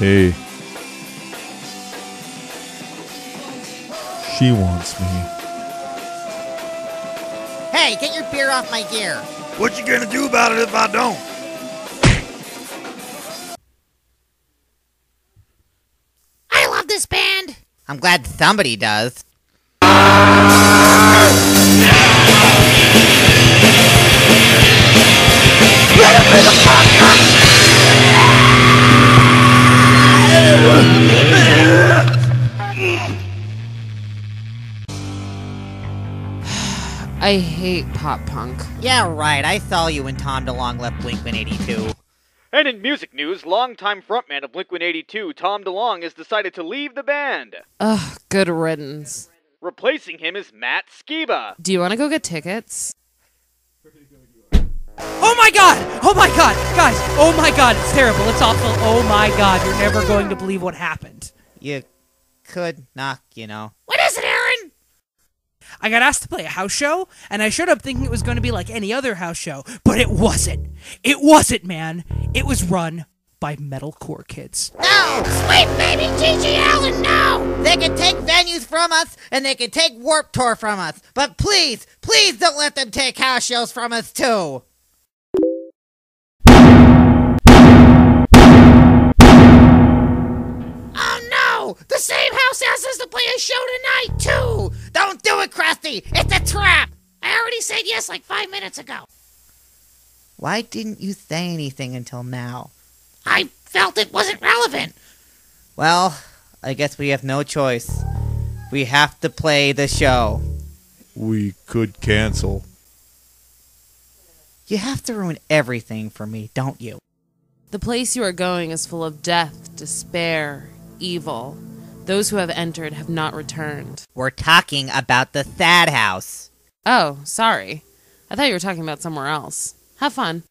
Hey. She wants me. Hey, get your beer off my gear. What you gonna do about it if I don't? I love this band. I'm glad somebody does. I hate pop punk. Yeah, right. I saw you when Tom DeLonge left Blink 182. And in music news, longtime frontman of Blink 182, Tom DeLonge, has decided to leave the band. Ugh, good riddance. Replacing him is Matt Skiba. Do you want to go get tickets? Oh my god! Oh my god! Guys, oh my god, it's terrible. It's awful. Oh my god, you're never going to believe what happened. You could knock, you know. What is it, Aaron? I got asked to play a house show, and I showed up thinking it was going to be like any other house show, but it wasn't. It wasn't, man. It was run by metalcore kids. No! Sweet baby GG Allin, no! They can take venues from us, and they can take Warp Tour from us. But please, please don't let them take house shows from us, too. Oh no! The same house asked us to play a show tonight, too! Don't do it, Krusty! It's a trap! I already said yes like five minutes ago. Why didn't you say anything until now? I felt it wasn't relevant. Well, I guess we have no choice. We have to play the show. We could cancel. You have to ruin everything for me, don't you? The place you are going is full of death, despair, evil. Those who have entered have not returned. We're talking about the Thad House. Oh, sorry. I thought you were talking about somewhere else. Have fun.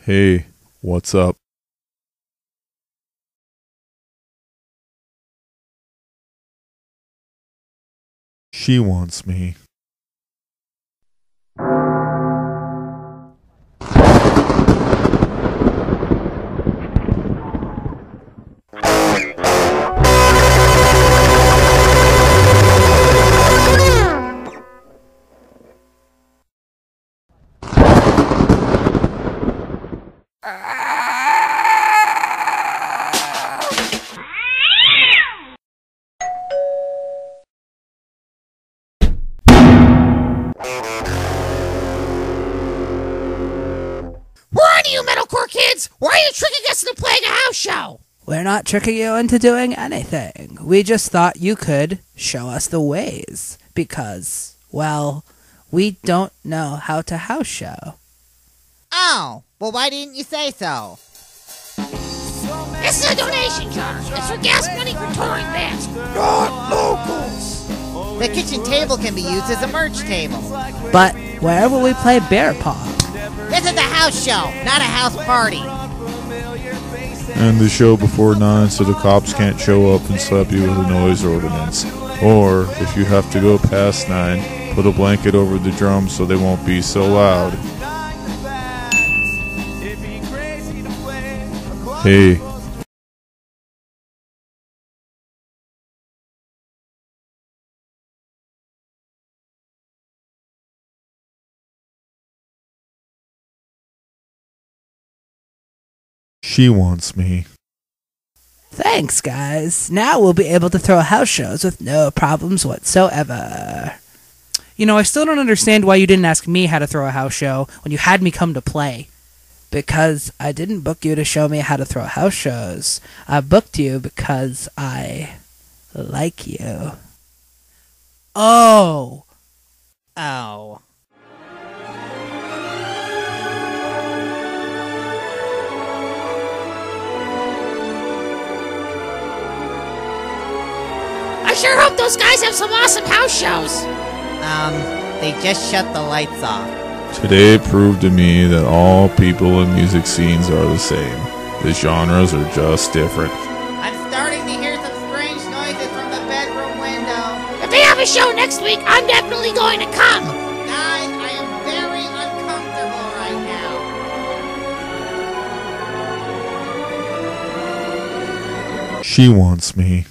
Hey, what's up? She wants me. Why are you metalcore kids? Why are you tricking us into playing a house show? We're not tricking you into doing anything. We just thought you could show us the ways. Because, well, we don't know how to house show. Oh, well, why didn't you say so? This is a donation jar. It's for gas money for touring bands. Not locals. The kitchen table can be used as a merch table. But where will we play bear pong, This is a house show, not a house party. And the show before nine so the cops can't show up and slap you with a noise ordinance. Or, if you have to go past nine, put a blanket over the drums so they won't be so loud. Hey, she wants me. thanks, guys. Now we'll be able to throw house shows with no problems whatsoever. You know, I still don't understand why you didn't ask me how to throw a house show when you had me come to play. Because I didn't book you to show me how to throw house shows. I booked you because I like you. Oh. Ow. I sure hope those guys have some awesome house shows. Um, they just shut the lights off. Today proved to me that all people and music scenes are the same. The genres are just different. I'm starting to hear some strange noises from the bedroom window. If they have a show next week, I'm definitely going to come. Guys, I am very uncomfortable right now. She wants me.